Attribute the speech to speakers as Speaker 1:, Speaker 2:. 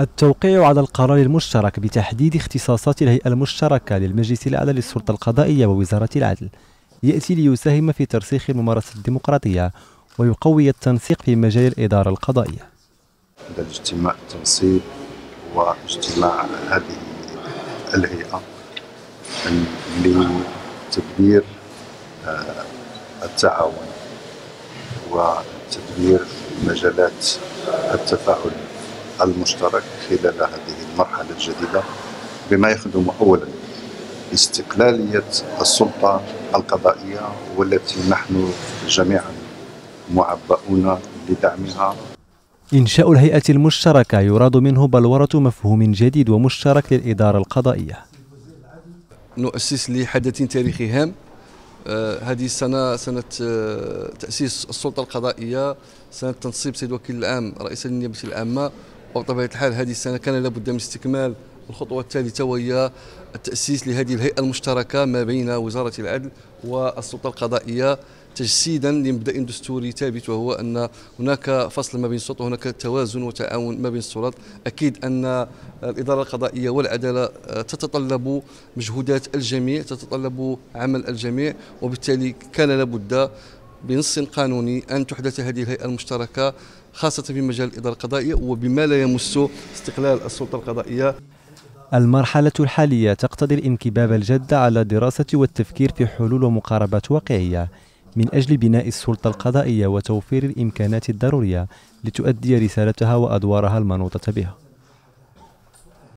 Speaker 1: التوقيع على القرار المشترك بتحديد اختصاصات الهيئة المشتركة للمجلس الأعلى للسلطة القضائية ووزارة العدل. يأتي ليساهم في ترسيخ الممارسة الديمقراطية ويقوي التنسيق في مجال الإدارة القضائية.
Speaker 2: هذا الاجتماع التنسيق واجتماع هذه الهيئة لتدبير آه، التعاون وتدبير مجالات التفاعل. المشترك خلال هذه المرحلة الجديدة بما يخدم أولا استقلالية السلطة القضائية والتي نحن جميعا معبؤون لدعمها.
Speaker 1: إنشاء الهيئة المشتركة يراد منه بلورة مفهوم جديد ومشترك للإدارة القضائية.
Speaker 3: نؤسس لحدث تاريخي هام. آه هذه السنة سنة آه تأسيس السلطة القضائية سنة تنصيب سيد وكيل العام رئيس النيابة العامة وبطبيعة الحال هذه السنة كان لابد من استكمال الخطوة الثالثة وهي التأسيس لهذه الهيئة المشتركة ما بين وزارة العدل والسلطة القضائية تجسيدا لمبدأ دستوري ثابت وهو أن هناك فصل ما بين السلطات وهناك توازن وتعاون ما بين السلطات. أكيد أن الإدارة القضائية والعدالة تتطلب مجهودات الجميع تتطلب عمل الجميع وبالتالي كان لابد بنص قانوني أن تحدث هذه الهيئة المشتركة خاصة في مجال الإدارة القضائية وبما لا يمس استقلال السلطة القضائية.
Speaker 1: المرحلة الحالية تقتضي الانكباب الجد على الدراسة والتفكير في حلول ومقاربات واقعية من أجل بناء السلطة القضائية وتوفير الإمكانات الضرورية لتؤدي رسالتها وأدوارها المنوطة بها.